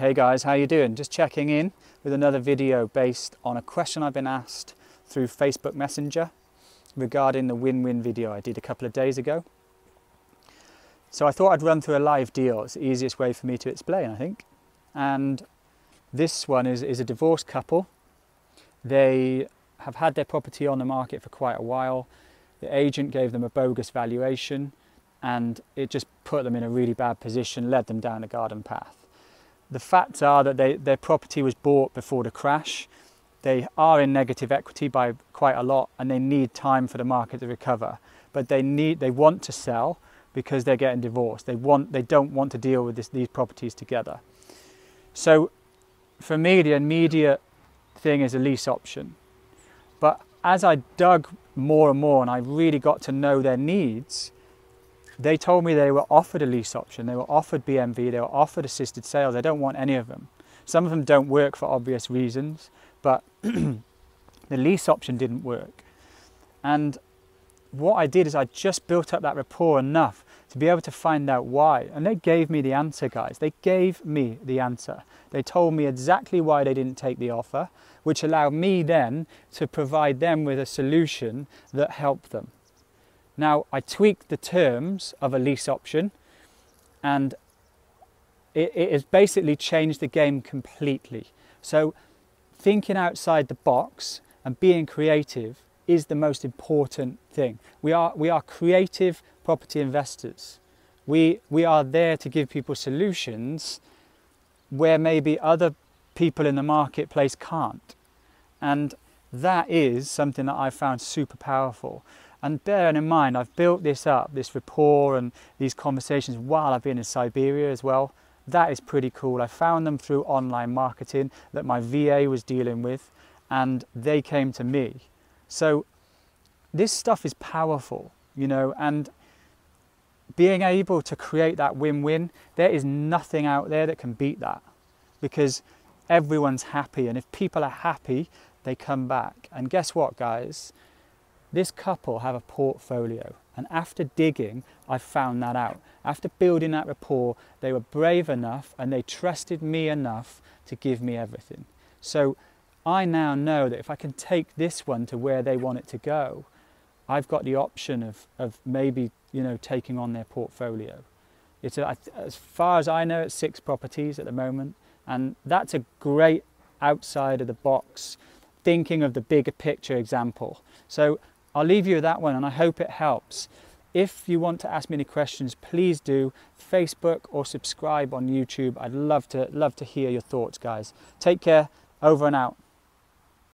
Hey guys, how you doing? Just checking in with another video based on a question I've been asked through Facebook Messenger regarding the win-win video I did a couple of days ago. So I thought I'd run through a live deal. It's the easiest way for me to explain, I think. And this one is, is a divorced couple. They have had their property on the market for quite a while. The agent gave them a bogus valuation and it just put them in a really bad position, led them down a garden path. The facts are that they, their property was bought before the crash. They are in negative equity by quite a lot and they need time for the market to recover. But they need, they want to sell because they're getting divorced. They want, they don't want to deal with this, these properties together. So for me, the immediate thing is a lease option. But as I dug more and more and I really got to know their needs, they told me they were offered a lease option, they were offered BMV, they were offered assisted sales. They don't want any of them. Some of them don't work for obvious reasons, but the lease option didn't work. And what I did is I just built up that rapport enough to be able to find out why. And they gave me the answer, guys. They gave me the answer. They told me exactly why they didn't take the offer, which allowed me then to provide them with a solution that helped them. Now, I tweaked the terms of a lease option and it, it has basically changed the game completely. So, thinking outside the box and being creative is the most important thing. We are, we are creative property investors. We, we are there to give people solutions where maybe other people in the marketplace can't. And that is something that I found super powerful. And bearing in mind, I've built this up, this rapport and these conversations while I've been in Siberia as well. That is pretty cool. I found them through online marketing that my VA was dealing with, and they came to me. So this stuff is powerful, you know, and being able to create that win win, there is nothing out there that can beat that because everyone's happy. And if people are happy, they come back. And guess what, guys? This couple have a portfolio, and after digging, I found that out. After building that rapport, they were brave enough and they trusted me enough to give me everything. So I now know that if I can take this one to where they want it to go, I've got the option of, of maybe you know taking on their portfolio. It's a, as far as I know, it's six properties at the moment, and that's a great outside of the box thinking of the bigger picture example. So I'll leave you with that one and I hope it helps. If you want to ask me any questions, please do Facebook or subscribe on YouTube. I'd love to love to hear your thoughts, guys. Take care. Over and out.